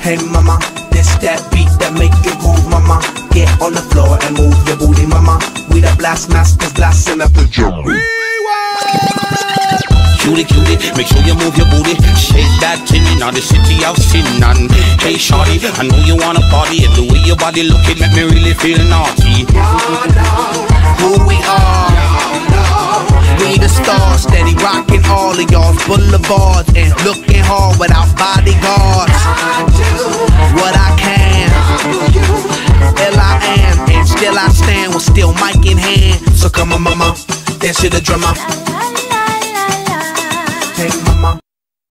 Hey mama, this that beat that make you move, mama. Get on the floor and move your booty, mama. We the blast masters, blasting up the drum. Cutie, cutie, make sure you move your booty. Shake that thing in the city of sin. And hey, shorty, I know you wanna party. And the way your body looking make me really feel naughty. Who we are? We the stars, steady rocking all of y'all's boulevards and looking hard without bodyguards. Still I stand with still mic in hand. So come on, mama, dance to the drummer.